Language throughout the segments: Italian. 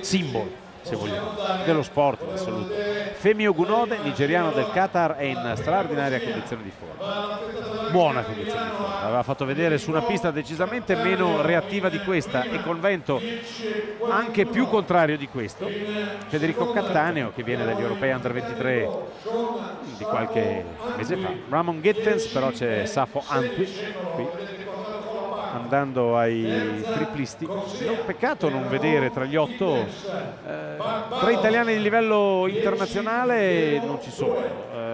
simbolo se vogliamo, dello sport in assoluto. Femi Ogunode, nigeriano del Qatar, è in straordinaria condizione di forma. Buona condizione di forma. Aveva fatto vedere su una pista decisamente meno reattiva di questa e con vento anche più contrario di questo. Federico Cattaneo, che viene dagli europei under 23 di qualche mese fa. Ramon Gittens, però c'è Safo Antwi qui andando ai triplisti. È un peccato non vedere tra gli otto eh, tre italiani di livello internazionale non ci sono. Eh,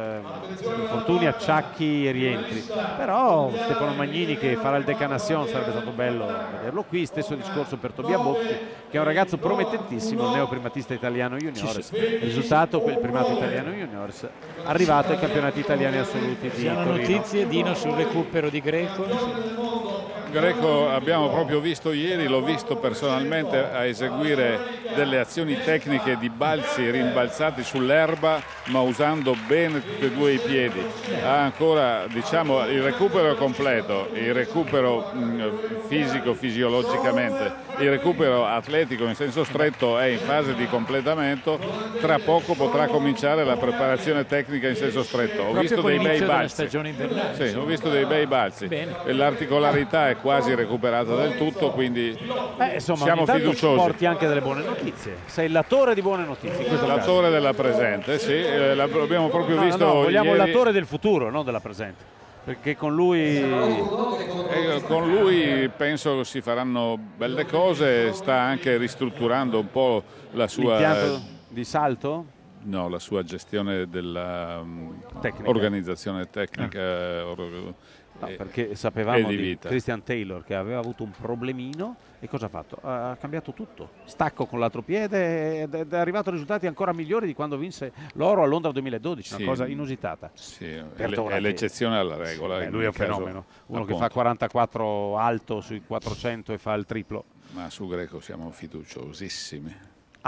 infortuni, acciacchi e rientri. Però Stefano Magnini che farà il Decanation sarebbe stato bello vederlo qui. Stesso discorso per Tobia Bocchi che è un ragazzo promettentissimo, neoprimatista italiano juniores. Risultato il primato italiano juniores arrivato ai campionati italiani assoluti di Sono Torino. notizie Dino sul recupero di Greco. Greco abbiamo proprio visto ieri, l'ho visto personalmente a eseguire delle azioni tecniche di balzi rimbalzati sull'erba ma usando bene tutti e due i piedi. Ha ancora diciamo, il recupero completo, il recupero mh, fisico fisiologicamente, il recupero atletico in senso stretto è in fase di completamento, tra poco potrà cominciare la preparazione tecnica in senso stretto. Ho visto dei bei balzi. Sì, ho visto dei bei balzi. E L'articolarità è quasi recuperata del tutto, quindi Beh, insomma, siamo fiduciosi. porti anche delle buone notizie. Sei l'attore di buone notizie. L'attore della presente, sì, eh, l'abbiamo proprio No, no, visto no, vogliamo ieri. l'attore del futuro, non della presente. Perché con lui E con lui penso si faranno belle cose, sta anche ristrutturando un po' la sua, l'impianto di salto no, la sua gestione della mm, Tecnica. organizzazione tecnica eh, or- No, e- perché sapevamo di di. Christian Taylor che aveva avuto un problemino e cosa ha fatto? Ha cambiato tutto, stacco con l'altro piede ed è arrivato a risultati ancora migliori di quando vinse l'oro a Londra 2012, una Sì. cosa inusitata. sì, è, ora è che- l'eccezione alla regola. Eh, in lui è un caso, fenomeno, uno che appunto. fa 44 alto sui 400 e fa il triplo. Ma su Greco siamo fiduciosissimi.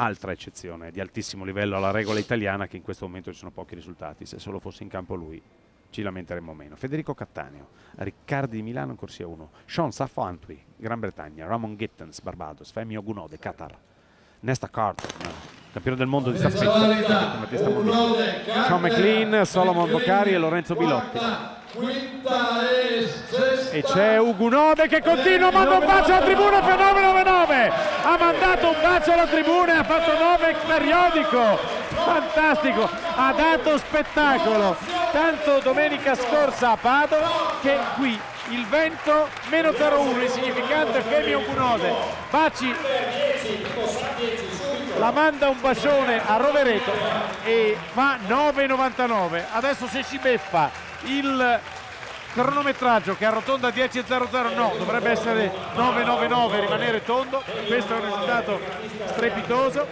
Altra eccezione di altissimo livello alla regola italiana che in questo momento ci sono pochi risultati, se solo fosse in campo lui ci lamenteremmo meno. Federico Cattaneo, Riccardi di Milano in corsia 1, Sean Saffo Antwi, Gran Bretagna, Ramon Gittens, Barbados, Femi Ogunode, Qatar, Nesta Carter, campione del mondo di staffetta, Sean McLean, Solomon Boccari e Lorenzo Bilotti. E c'è Ugunode che continua, manda un bacio alla tribuna per 999. Ha mandato un bacio alla tribuna e ha fatto 9 periodico. Fantastico, ha dato spettacolo. Tanto domenica scorsa a Padova che qui il vento meno 0-1, insignificante Femi Ugunode. Baci la manda un bacione a Rovereto e fa 9,99 adesso se ci beffa il cronometraggio che arrotonda a 10,00 no dovrebbe essere 9,99 rimanere tondo. Questo è un risultato strepitoso.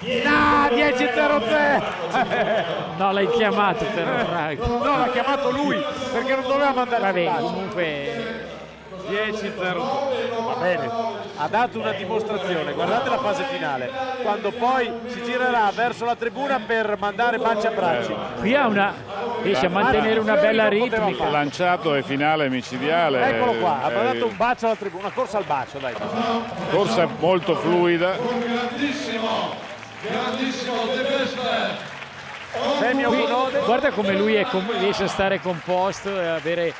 No 10,00 No, l'hai chiamato però, no l'ha chiamato lui perché non doveva mandare Vabbè, comunque 10-0 va bene. Ha dato una dimostrazione. Guardate la fase finale. Quando poi si girerà verso la tribuna per mandare baci a bracci. Qui ha una riesce a mantenere una bella ritmica. Lanciato e finale micidiale. eccolo qua. Ha eh, mandato un bacio alla tribuna. Una corsa al bacio dai. Corsa molto fluida. Femi Ogunode Guarda come lui è com- riesce a stare composto e avere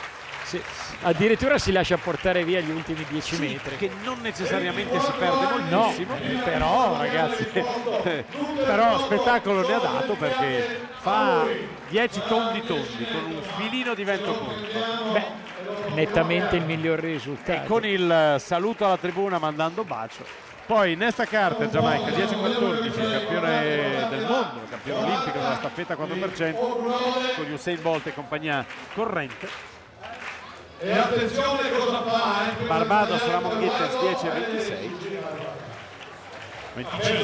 se- addirittura si lascia portare via gli ultimi 10 metri. che non necessariamente si perde moltissimo però ragazzi però spettacolo ne ha dato perché fa 10 tondi tondi con un filino di vento corto Beh, nettamente il miglior risultato. con il saluto alla tribuna mandando bacio. Poi Nesta Carter, Giamaica 10-14, campione del mondo, campione olimpico della staffetta 4%, con Usain Bolt e compagnia corrente. E attenzione cosa fa, eh? Barbados, Ramon Gittens 10-26. 25.